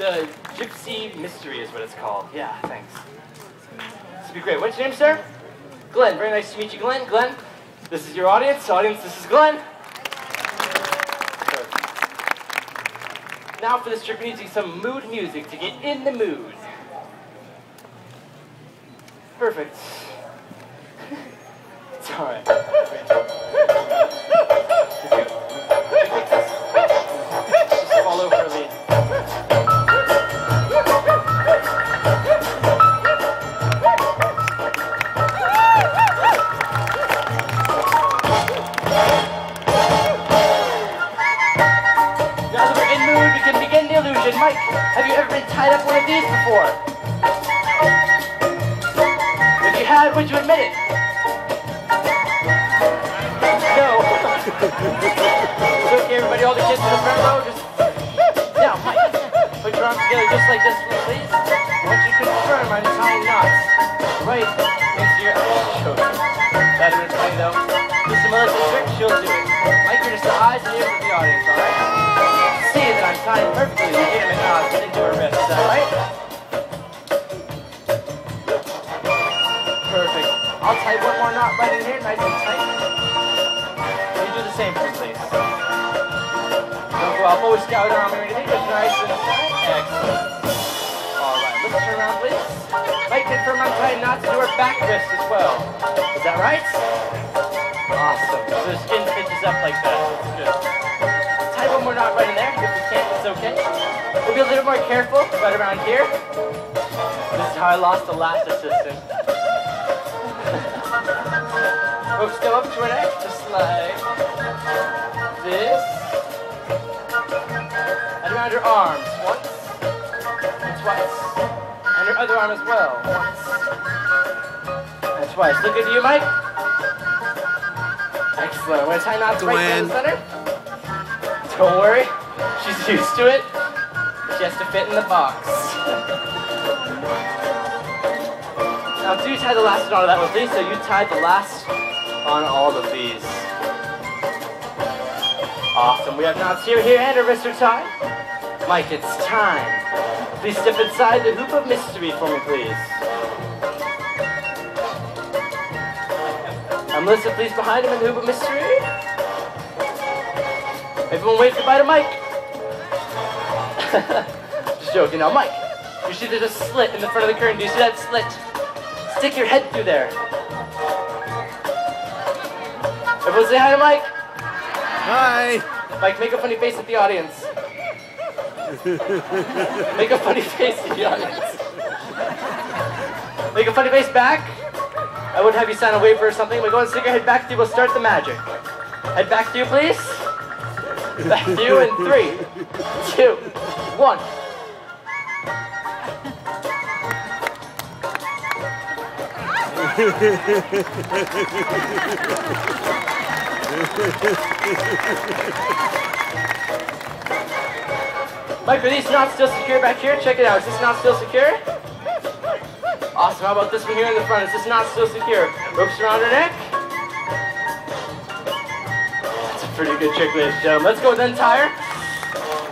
The Gypsy Mystery is what it's called. Yeah, thanks. This would be great. What's your name, sir? Glenn. Very nice to meet you, Glenn. Glenn, this is your audience. Audience, this is Glenn. Now for this trick, we need to some mood music to get in the mood. Perfect. It's alright. That we're in mood, we can begin the illusion. Mike, have you ever been tied up one of these before? If you had, would you admit it? No. okay, everybody. All the kids in the front row, just... Now, Mike, put your arms together just like this, please. Once you confirm I'm tying knots right into your... Show you. That'd have been funny, though. This is Melissa's trick. She'll do it. Mike, you're just the eyes and ears of the audience, all right? See that I'm tying perfectly legitimate knots into her wrist. Is that right? Perfect. I'll tie one more knot right in here, nice and tight. You do the same please. Don't go out Boy Scout arm or anything, just nice and tight. Excellent. Alright, let's turn around, please. Mike, confirm I'm tying knots to her back wrist as well. Is that right? Awesome. So the skin pitches up like that. That's good. Tie one more knot right in there. If you can't, it's okay. We'll be a little more careful right around here. This is how I lost the last assistant. Hooks go up to her neck, just like this. And around your arms, once, and twice. And her other arm as well, once, and twice. Look at you, Mike. Excellent. We're gonna tie knots right in the center. Don't worry, she's used to it. She has to fit in the box. now do tie the last knot of that one, please. So you tied the last on all of these. Awesome. We have knots here, here, and a wrist are tied. Mike, it's time. Please step inside the hoop of mystery for me, please. And Melissa, please behind him in the hoop of mystery. Everyone wait goodbye to Mike. Just joking. Now, Mike, you see there's a slit in the front of the curtain. Do you see that slit? Stick your head through there. Everyone say hi to Mike. Hi. Mike, make a funny face at the audience. make a funny face at the audience. Make a funny face back. I would have you sign a waiver or something, but go and stick your head back to you. We'll start the magic. Head back to you, please. Back to you in three, two, one. Mike, are these knots still secure back here? Check it out. Is this knot still secure? Awesome. How about this one here in the front? Is this knot still secure? Ropes around her neck. That's a pretty good trick, ladies and gentlemen. Let's go with entire.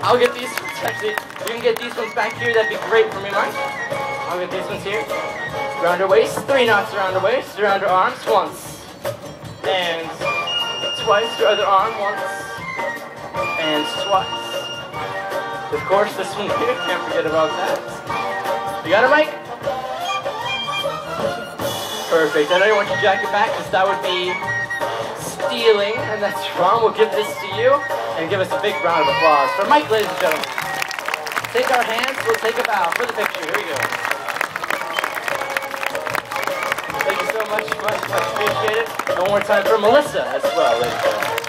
I'll get these. Actually, you can get these ones back here. That'd be great for me, Mike. I'll get these ones here. Around her waist. Three knots around her waist. Around her arms. Once. And twice. Her other arm. Once. And twice. Of course, this one here, can't forget about that. You got it, Mike? Perfect. I know you want your jacket back, because that would be and that's wrong. We'll give this to you, and give us a big round of applause for Mike, ladies and gentlemen. Take our hands, we'll take a bow for the picture. Here we go. Thank you so much, much, much appreciated. One more time for Melissa as well, ladies and gentlemen.